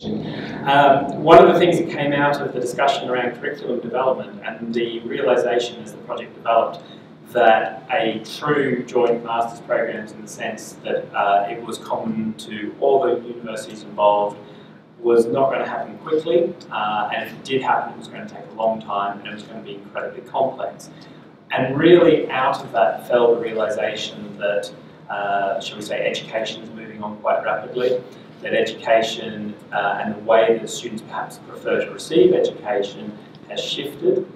Um, one of the things that came out of the discussion around curriculum development and the realisation as the project developed that a true joint master's programs in the sense that uh, it was common to all the universities involved was not going to happen quickly, uh, and if it did happen, it was going to take a long time, and it was going to be incredibly complex. And really, out of that fell the realization that, uh, shall we say, education is moving on quite rapidly, that education uh, and the way that students perhaps prefer to receive education has shifted,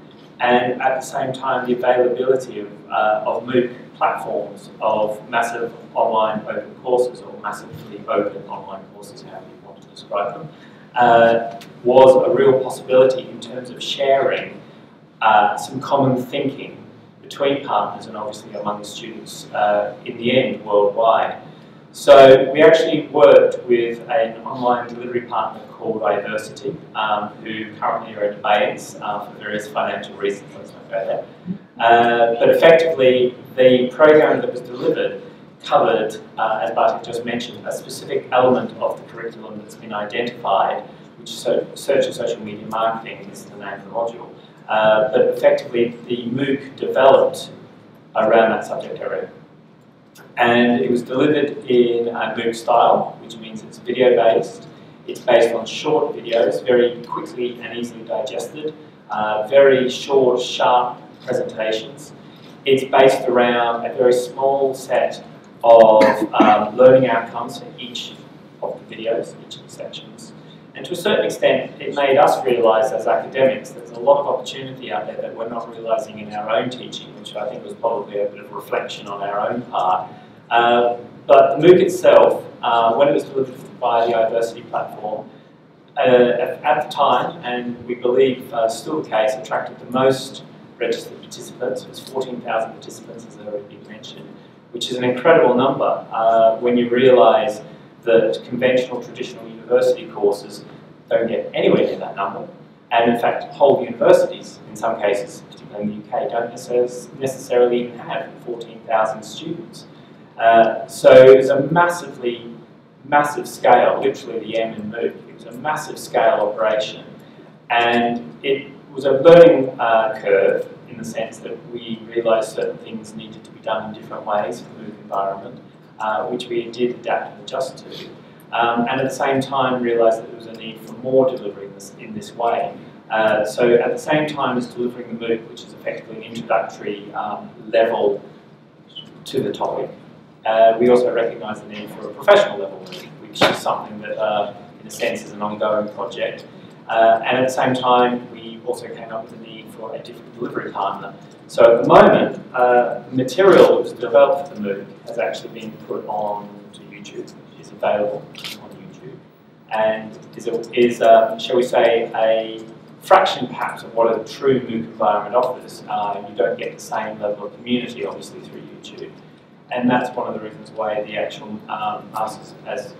and at the same time, the availability of, uh, of MOOC platforms, of massive online open courses, or massively open online courses, however you want to describe them, uh, was a real possibility in terms of sharing uh, some common thinking between partners and obviously among students uh, in the end worldwide. So we actually worked with an online delivery partner called Iversity, um, who currently are in abeyance uh, for various financial reasons, let's not go there. Uh, but effectively, the program that was delivered covered, uh, as Bartek just mentioned, a specific element of the curriculum that's been identified, which so, search and social media marketing is the name of the module. Uh, but effectively, the MOOC developed around that subject area. And it was delivered in a MOOC style, which means it's video-based. It's based on short videos, very quickly and easily digested, uh, very short, sharp presentations. It's based around a very small set of um, learning outcomes for each of the videos, each of the sections. And to a certain extent, it made us realise as academics that there's a lot of opportunity out there that we're not realising in our own teaching, which I think was probably a bit of a reflection on our own part. Uh, but the MOOC itself, uh, when it was delivered by the Iversity platform, uh, at the time, and we believe uh, still the case, attracted the most registered participants. It was 14,000 participants, as I already mentioned, which is an incredible number uh, when you realise that conventional, traditional university courses don't get anywhere near that number. And in fact, whole universities, in some cases, particularly in the UK, don't necessarily even have 14,000 students. Uh, so it was a massively, massive scale, literally the M in MOOC. It was a massive scale operation. And it was a learning uh, curve in the sense that we realised certain things needed to be done in different ways for the MOOC environment, uh, which we did adapt and adjust to. Um, and at the same time realised that there was a need for more delivery in this, in this way. Uh, so at the same time as delivering the MOOC, which is effectively an introductory um, level to the topic, uh, we also recognise the need for a professional level, which is something that, uh, in a sense, is an ongoing project. Uh, and at the same time, we also came up with the need for a different delivery partner. So at the moment, uh, material that was developed for the MOOC has actually been put on to YouTube, is available on YouTube, and is, a, is um, shall we say, a fraction perhaps of what a true MOOC environment offers. Uh, you don't get the same level of community, obviously, through YouTube. And that's one of the reasons why the actual um, as, as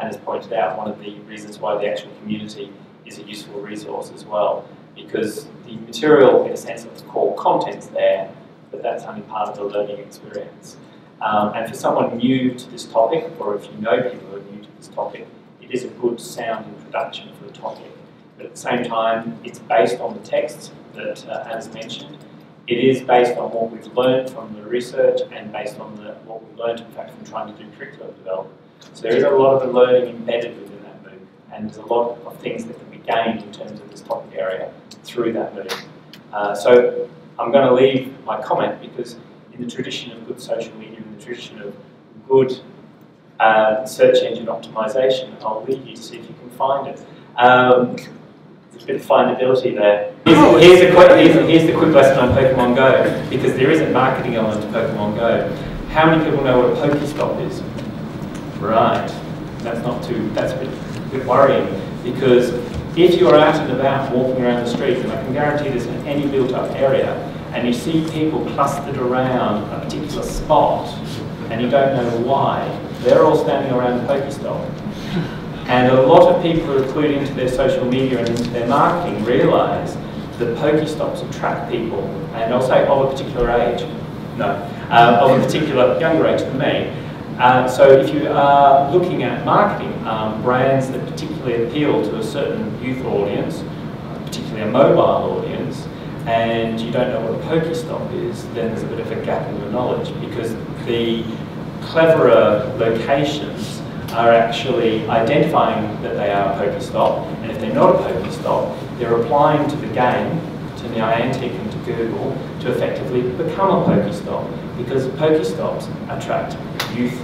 Anne has pointed out, one of the reasons why the actual community is a useful resource as well, because the material, in a sense, of the core content's there, but that's only part of the learning experience. Um, and for someone new to this topic, or if you know people who are new to this topic, it is a good sound introduction for the topic. But at the same time, it's based on the text that uh, Anne's mentioned. It is based on what we've learned from the research and based on the, what we've learned, in fact, from trying to do curriculum development. So there is a lot of the learning embedded within that MOOC, and there's a lot of things that can be gained in terms of this topic area through that MOOC. Uh, so I'm going to leave my comment because in the tradition of good social media, in the tradition of good uh, search engine optimization, I'll leave you to see if you can find it. Um, there's a bit of findability there. Here's, oh, here's, a quick, here's, here's, the quick lesson on Pokemon Go, because there is a marketing element to Pokemon Go. How many people know what a Pokestop is? Right. That's not too, that's a bit, a bit worrying, because if you're out and about walking around the streets, and I can guarantee this in any built-up area, and you see people clustered around a particular spot, and you don't know why, they're all standing around the Pokestop. And a lot of people who are clued into their social media and into their marketing realise that Pokestops attract people, and I'll say of a particular age, no, uh, of a particular younger age than me. Uh, so if you are looking at marketing um, brands that particularly particularly appeal to a certain youth audience, particularly a mobile audience, and you don't know what a Pokestop is, then there's a bit of a gap in your knowledge because the cleverer locations are actually identifying that they are a Pokestop, and if they're not a Pokestop, they're applying to the game, to Niantic and to Google, to effectively become a Pokestop, because Pokestops attract youth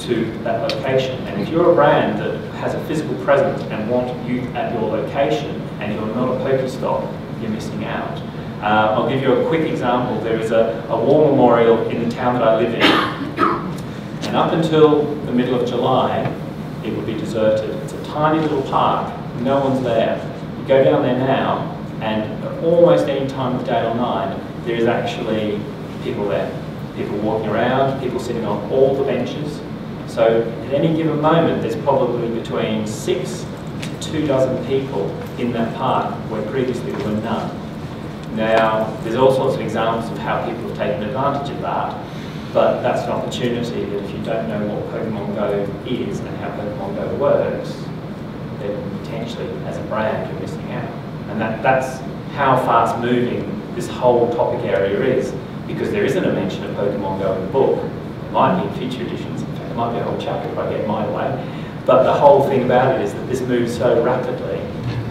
to that location. And if you're a brand that has a physical presence and want youth at your location, and you're not a Pokestop, you're missing out. Uh, I'll give you a quick example. There is a, a war memorial in the town that I live in, and up until the middle of July, it would be deserted. It's a tiny little park, no one's there. You go down there now, and at almost any time of day or night, there is actually people there. People walking around, people sitting on all the benches. So at any given moment, there's probably between six to two dozen people in that park where previously there were none. Now, there's all sorts of examples of how people have taken advantage of that, but that's an opportunity that if you don't know what Pokemon Go is and how Pokemon Go works, then potentially as a brand you're missing out. And that, that's how fast moving this whole topic area is, because there isn't a mention of Pokemon Go in the book. It might be in future editions, in fact it might be a whole chapter if I get my way. But the whole thing about it is that this moves so rapidly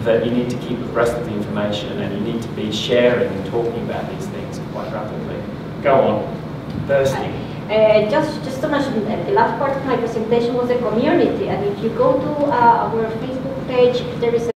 that you need to keep abreast of the information and you need to be sharing and talking about these things quite rapidly. Go on, Uh, just, just to mention, uh, the last part of my presentation was the community, and if you go to uh, our Facebook page, there is a